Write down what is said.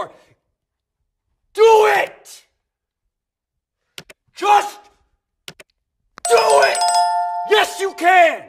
for? Do it! Just do it! Yes, you can!